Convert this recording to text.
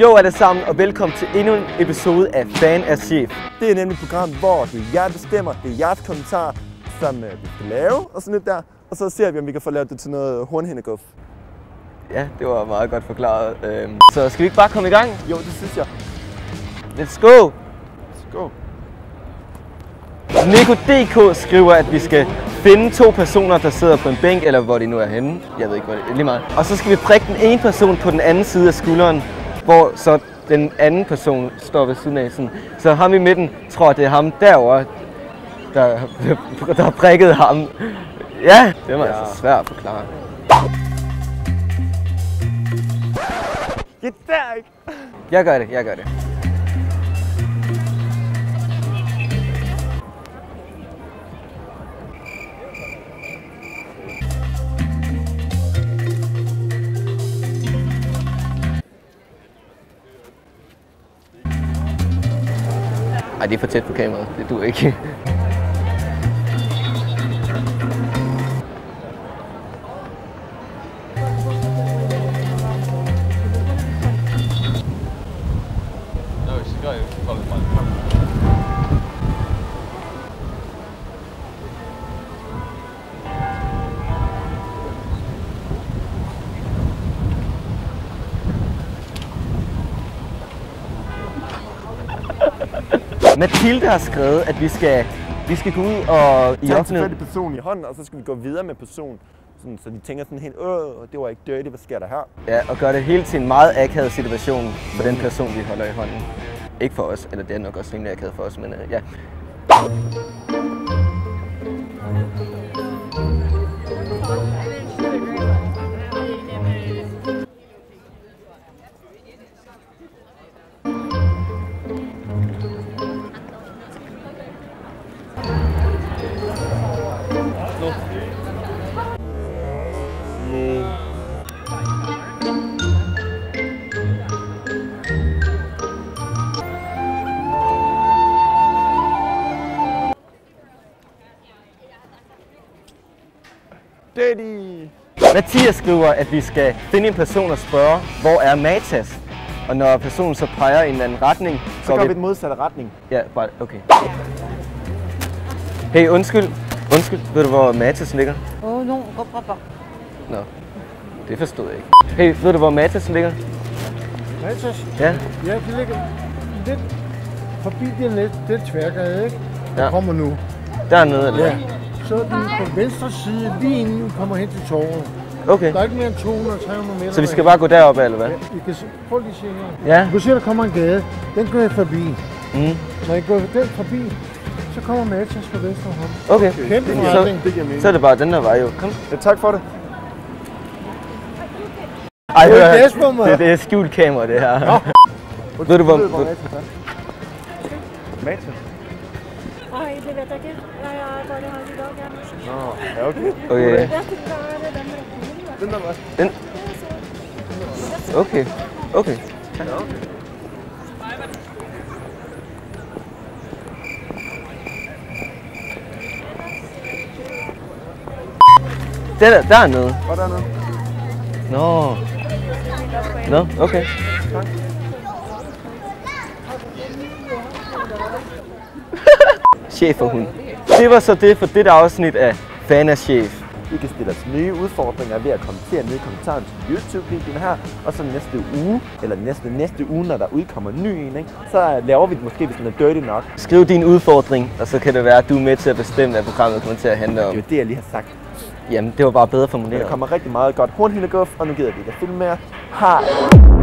Jo alle sammen, og velkommen til endnu en episode af Fan af Chef. Det er nemlig et program, hvor det er jer, bestemmer, det er jeres kommentarer, som øh, vi skal lave, og sådan lidt der. Og så ser vi, om vi kan få lavet det til noget hornhændeguff. Ja, det var meget godt forklaret. Øhm, Så skal vi ikke bare komme i gang? Jo, det synes jeg. Let's go! Go. Nico DK skriver, at vi skal finde to personer, der sidder på en bænk, eller hvor de nu er henne. Jeg ved ikke, hvor det er. Lige meget. Og så skal vi prikke den ene person på den anden side af skulderen, hvor så den anden person står ved siden af. Sådan. Så ham i midten tror, det er ham derovre, der, der har prikket ham. Ja, det var ja. altså svært at forklare. Get der, ikke? Jeg gør det, jeg gør det. Ej, det er for tæt på kameraet. Det duer ikke. No, she's got it. Mathilde har skrevet, at vi skal, vi skal gå ud og i Tag en offentligheden. tilfældig person i hånden, og så skal vi gå videre med personen. Sådan, så de tænker sådan helt, åh, det var ikke dirty, hvad sker der her? Ja, og gøre det hele til en meget akavet situation for den person, vi holder i hånden. Ikke for os, eller det er nok også rimelig akavet for os, men uh, ja. Daddy! Mathias skriver, at vi skal finde en person og spørge, hvor er Matas? Og når personen så peger i en anden retning, Så går vi den modsatte retning. Ja, bare, okay. Hey, undskyld. Undskyld, ved du, hvor Matas ligger? Oh non, je comprends pas. Nå, det forstod jeg ikke. Hey, ved du, hvor Matas ligger? Matas? Ja, Ja, det ligger lidt forbi den, den tværgade, ikke? Ja. Ja. kommer nu. dernede, eller Ja. Så er den på venstre side, lige inden du kommer hen til torvet. Okay. Der er ikke mere end 200-300 meter. Så vi skal bare gå derop, eller hvad? Ja, I kan se, prøv lige at se her. Ja. Du kan se, der kommer en gade. Den går jeg forbi. Mm. Når I går den forbi, så kommer Matas fra venstre hånd. Okay. Kæmpe Det forretning. det giver mening. Så er det bare den der vej, jo. Kom. Ja, tak for det. Ej, Det er hør, på mig. det, det er skjult kamera, det her. Ved du, hvor... Ved du, hvor Matas er? Ej, det vet jeg ikke. Jeg er bare her i dag. Jeg Nå, ja, okay. Okay. er den? Den der var. Den... Okay. Okay. Det der, dernede. Hvor der er noget? Nå. Nå, okay. Chef og hund. Det var så det for dette afsnit af Fan af Chef. I kan stille os nye udfordringer ved at kommentere nede i kommentaren til YouTube-videoen her. Og så næste uge, eller næste næste uge, når der udkommer en ny en, ikke? så laver vi det måske, hvis den er dirty nok. Skriv din udfordring, og så kan det være, at du er med til at bestemme, hvad programmet kommer til at handle Det om. er jo det, jeg lige har sagt. Jamen, det var bare bedre Men der formuleret. kommer rigtig meget godt hornhændeguff, og nu gider vi ikke at filme mere. Hej!